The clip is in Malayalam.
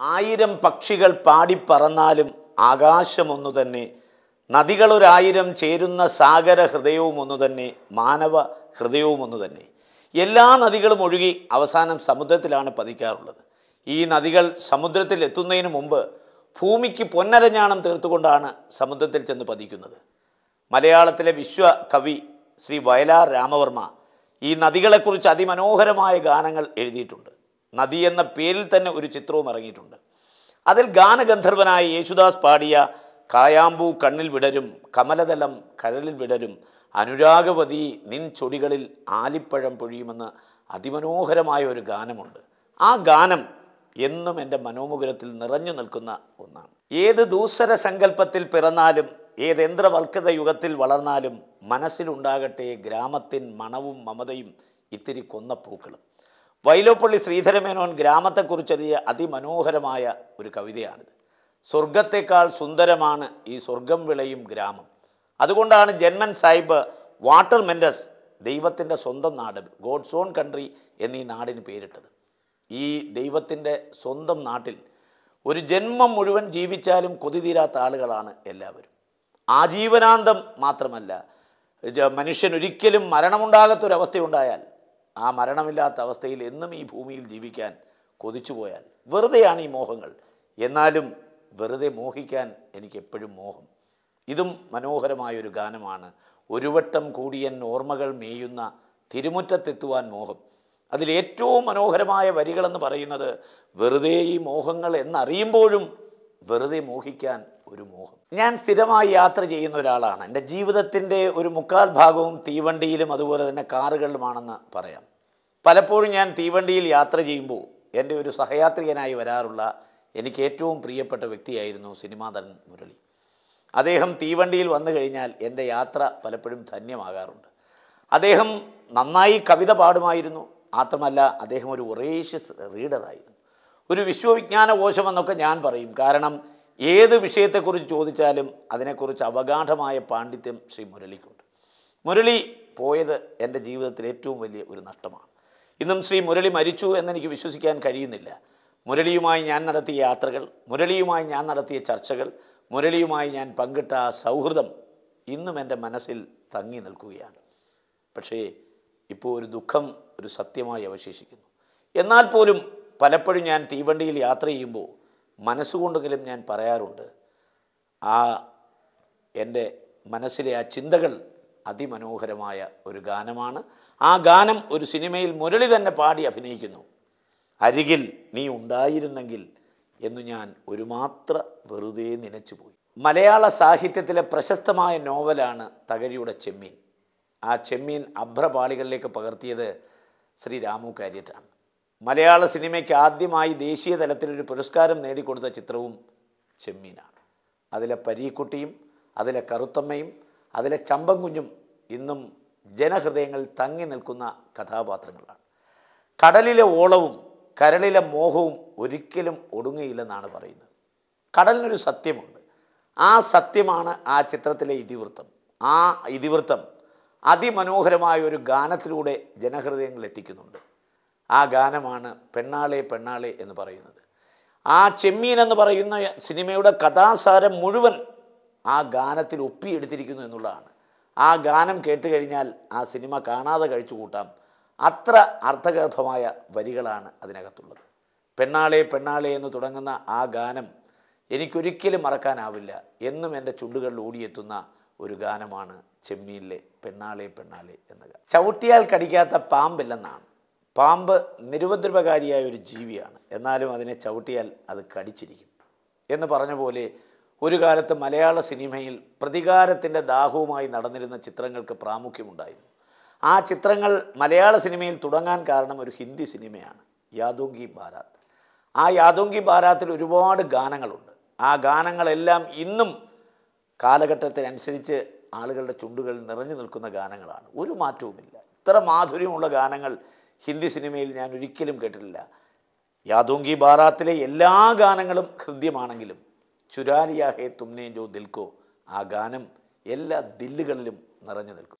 ആയിരം പക്ഷികൾ പാടിപ്പറന്നാലും ആകാശമൊന്നു തന്നെ. നദികളൊരായിരം ചേരുന്ന സാഗര ഹൃദയവും ഒന്നു തന്നെ മാനവ ഹൃദയവും ഒന്നു തന്നെ. എല്ലാ നദികളും ഒഴുകി അവസാനം സമുദ്രത്തിലാണ് പതിക്കാറുള്ളത്. ഈ നദികൾ സമുദ്രത്തിൽ എത്തുന്നതിന് മുമ്പ് ഭൂമിക്ക് പൊന്നരഞ്ഞാണം തീർത്തുകൊണ്ടാണ് സമുദ്രത്തിൽ ചെന്ന് പതിക്കുന്നത്. മലയാളത്തിലെ വിശ്വ കവി ശ്രീ വയലാർ രാമവർമ്മ ഈ നദികളെക്കുറിച്ച് അതിമനോഹരമായ ഗാനങ്ങൾ എഴുതിയിട്ടുണ്ട്. നദി എന്ന പേരിൽ തന്നെ ഒരു ചിത്രവും ഇറങ്ങിയിട്ടുണ്ട്. അതിൽ ഗാനഗന്ധർവനായ യേശുദാസ് പാടിയ കായാമ്പൂ കണ്ണിൽ വിടരും കമലതലം കരലിൽ വിടരും അനുരാഗവതി നിൻ ചൊടികളിൽ ആലിപ്പഴം പൊഴിയുമെന്ന് അതിമനോഹരമായ ഒരു ഗാനമുണ്ട്. ആ ഗാനം എന്നും എന്റെ മനോമുഖരത്തിൽ നിറഞ്ഞു നിൽക്കുന്ന ഒന്നാണ്. ഏത് ദൂസര സങ്കല്പത്തിൽ പിറന്നാലും ഏത് യന്ത്രവൽകൃത യുഗത്തിൽ വളർന്നാലും മനസ്സിലുണ്ടാകട്ടെ ഗ്രാമത്തിൻ മണവും മമതയും ഇത്തിരി കൊന്നപ്പൂക്കളും വൈലോപ്പള്ളി ശ്രീധരമേനോൻ ഗ്രാമത്തെക്കുറിച്ചെഴുതിയ അതിമനോഹരമായ ഒരു കവിതയാണിത്. സ്വർഗത്തെക്കാൾ സുന്ദരമാണ് ഈ സ്വർഗം വിളയും ഗ്രാമം. അതുകൊണ്ടാണ് ജന്മൻ സാഹിബ് വാട്ടർ മെൻഡസ് ദൈവത്തിന്റെ സ്വന്തം നാട് ഗോഡ്സ് ഓൺ കൺട്രി എന്നീ നാടിന് പേരിട്ടത്. ഈ ദൈവത്തിന്റെ സ്വന്തം നാട്ടിൽ ഒരു ജന്മം മുഴുവൻ ജീവിച്ചാലും കൊതി തീരാത്ത ആളുകളാണ് എല്ലാവരും. ആജീവനാന്തം മാത്രമല്ല മനുഷ്യൻ ഒരിക്കലും മരണമുണ്ടാകാത്തൊരവസ്ഥയുണ്ടായാൽ ആ മരണമില്ലാത്ത അവസ്ഥയിൽ എന്നും ഈ ഭൂമിയിൽ ജീവിക്കാൻ കൊതിച്ചു പോയാൽ വെറുതെയാണ് ഈ മോഹങ്ങൾ. എന്നാലും വെറുതെ മോഹിക്കാൻ എനിക്ക് എപ്പോഴും മോഹം. ഇതും മനോഹരമായൊരു ഗാനമാണ്. ഒരു വട്ടം കൂടിയൻ ഓർമ്മകൾ മേയുന്ന തിരുമുറ്റത്തെത്തുവാൻ മോഹം. അതിലേറ്റവും മനോഹരമായ വരികളെന്ന് പറയുന്നത് വെറുതെ ഈ മോഹങ്ങൾ എന്നറിയുമ്പോഴും വെറുതെ മോഹിക്കാൻ ഒരു മോഹം. ഞാൻ സ്ഥിരമായി യാത്ര ചെയ്യുന്ന ഒരാളാണ്. എന്റെ ജീവിതത്തിന്റെ ഒരു മുക്കാൽ ഭാഗവും തീവണ്ടിയിലും അതുപോലെ തന്നെ കാറുകളിലുമാണെന്ന് പറയാം. പലപ്പോഴും ഞാൻ തീവണ്ടിയിൽ യാത്ര ചെയ്യുമ്പോൾ എന്റെ ഒരു സഹയാത്രികനായി വരാറുള്ള എനിക്ക് ഏറ്റവും പ്രിയപ്പെട്ട വ്യക്തിയായിരുന്നു സിനിമാ നടൻ മുരളി. അദ്ദേഹം തീവണ്ടിയിൽ വന്നു കഴിഞ്ഞാൽ എന്റെ യാത്ര പലപ്പോഴും ധന്യമാകാറുണ്ട്. അദ്ദേഹം നന്നായി കവിത പാടുമായിരുന്നു. മാത്രമല്ല അദ്ദേഹം ഒരു ഒറേഷ്യസ് റീഡറായിരുന്നു ഒരു വിശ്വവിജ്ഞാന കോശമെന്നൊക്കെ ഞാൻ പറയും. കാരണം ഏത് വിഷയത്തെക്കുറിച്ച് ചോദിച്ചാലും അതിനെക്കുറിച്ച് അവഗാഠമായ പാണ്ഡിത്യം ശ്രീ മുരളിക്കുണ്ട്. മുരളി പോയത് എന്റെ ജീവിതത്തിൽ ഏറ്റവും വലിയ ഒരു നഷ്ടമാണ്. ഇന്നും ശ്രീ മുരളി മരിച്ചു എന്നെനിക്ക് വിശ്വസിക്കാൻ കഴിയുന്നില്ല. മുരളിയുമായി ഞാൻ നടത്തിയ യാത്രകൾ മുരളിയുമായി ഞാൻ നടത്തിയ ചർച്ചകൾ മുരളിയുമായി ഞാൻ പങ്കിട്ട ആ സൗഹൃദം ഇന്നും എന്റെ മനസ്സിൽ തങ്ങി നിൽക്കുകയാണ്. പക്ഷേ ഇപ്പോൾ ഒരു ദുഃഖം ഒരു സത്യമായി അവശേഷിക്കുന്നു. എന്നാൽ പോലും പലപ്പോഴും ഞാൻ തീവണ്ടിയിൽ യാത്ര ചെയ്യുമ്പോൾ മനസ്സുകൊണ്ടെങ്കിലും ഞാൻ പറയാറുണ്ട് ആ എന്റെ മനസ്സിലെ ആ ചിന്തകൾ അതിമനോഹരമായ ഒരു ഗാനമാണ്. ആ ഗാനം ഒരു സിനിമയിൽ മുരളി തന്നെ പാടി അഭിനയിക്കുന്നു. അരികിൽ നീ ഉണ്ടായിരുന്നെങ്കിൽ എന്ന് ഞാൻ ഒരു മാത്ര വെറുതെ നനച്ചുപോയി. മലയാള സാഹിത്യത്തിലെ പ്രശസ്തമായ നോവലാണ് തകഴിയുടെ ചെമ്മീൻ. ആ ചെമ്മീൻ അഭ്രപാളികളിലേക്ക് പകർത്തിയത് ശ്രീ രാമു കാര്യറ്റാണ്. മലയാള സിനിമയ്ക്ക് ആദ്യമായി ദേശീയ തലത്തിലൊരു പുരസ്കാരം നേടിക്കൊടുത്ത ചിത്രവും ചെമ്മീനാണ്. അതിലെ പരീക്കുട്ടിയും അതിലെ കറുത്തമ്മയും അതിലെ ചമ്പൻകുഞ്ഞും ഇന്നും ജനഹൃദയങ്ങളിൽ തങ്ങി നിൽക്കുന്ന കഥാപാത്രങ്ങളാണ്. കടലിലെ ഓളവും കരളിലെ മോഹവും ഒരിക്കലും ഒടുങ്ങിയില്ലെന്നാണ് പറയുന്നത്. കടലിനൊരു സത്യമുണ്ട്. ആ സത്യമാണ് ആ ചിത്രത്തിലെ ഇതിവൃത്തം. ആ ഇതിവൃത്തം അതിമനോഹരമായ ഒരു ഗാനത്തിലൂടെ ജനഹൃദയങ്ങളിൽ എത്തിക്കുന്നുണ്ട്. ആ ഗാനമാണ് പെണ്ണാളെ പെണ്ണാളെ എന്ന് പറയുന്നത്. ആ ചെമ്മീൻ എന്ന് പറയുന്ന സിനിമയുടെ കഥാസാരം മുഴുവൻ ആ ഗാനത്തിൽ ഒപ്പിയെടുത്തിരിക്കുന്നു എന്നുള്ളതാണ്. ആ ഗാനം കേട്ട് കഴിഞ്ഞാൽ ആ സിനിമ കാണാതെ കഴിച്ചു കൂട്ടാം. അത്ര അർത്ഥഗർഭമായ വരികളാണ് അതിനകത്തുള്ളത്. പെണ്ണാളെ പെണ്ണാളെ എന്ന് തുടങ്ങുന്ന ആ ഗാനം എനിക്കൊരിക്കലും മറക്കാനാവില്ല. എന്നും എന്റെ ചുണ്ടുകളിൽ ഓടിയെത്തുന്ന ഒരു ഗാനമാണ് ചെമ്മീനിലെ പെണ്ണാളെ പെണ്ണാളെ എന്ന ഗാനം. ചവിട്ടിയാൽ കടിക്കാത്ത പാമ്പില്ലെന്നാണ്. പാമ്പ് നിരുപദ്രവകാരിയായ ഒരു ജീവിയാണ്. എന്നാലും അതിനെ ചവിട്ടിയാൽ അത് കടിച്ചിരിക്കും. എന്ന് പറഞ്ഞ പോലെ ഒരു കാലത്ത് മലയാള സിനിമയിൽ പ്രതികാരത്തിന്റെ ദാഹവുമായി നടന്നിരുന്ന ചിത്രങ്ങൾക്ക് പ്രാമുഖ്യമുണ്ടായിരുന്നു. ആ ചിത്രങ്ങൾ മലയാള സിനിമയിൽ തുടങ്ങാൻ കാരണം ഒരു ഹിന്ദി സിനിമയാണ് യാദോങ്കി ബാരാത്ത്. ആ യാദോങ്കി ബാരാത്തിൽ ഒരുപാട് ഗാനങ്ങളുണ്ട്. ആ ഗാനങ്ങളെല്ലാം ഇന്നും കാലഘട്ടത്തിനനുസരിച്ച് ആളുകളുടെ ചുണ്ടുകൾ നിറഞ്ഞു നിൽക്കുന്ന ഗാനങ്ങളാണ്. ഒരു മാറ്റവുമില്ല. ഇത്ര മാധുര്യമുള്ള ഗാനങ്ങൾ ഹിന്ദി സിനിമയിൽ ഞാൻ ഒരിക്കലും കേട്ടിട്ടില്ല. യാദോങ്കി ബാറാത്തിലെ എല്ലാ ഗാനങ്ങളും ഹൃദ്യമാണെങ്കിലും ചുരാലിയാഹേ തുമ്നെ ജോ ദിൽക്കോ ആ ഗാനം എല്ലാ ദില്ലുകളിലും നിറഞ്ഞു നിൽക്കും.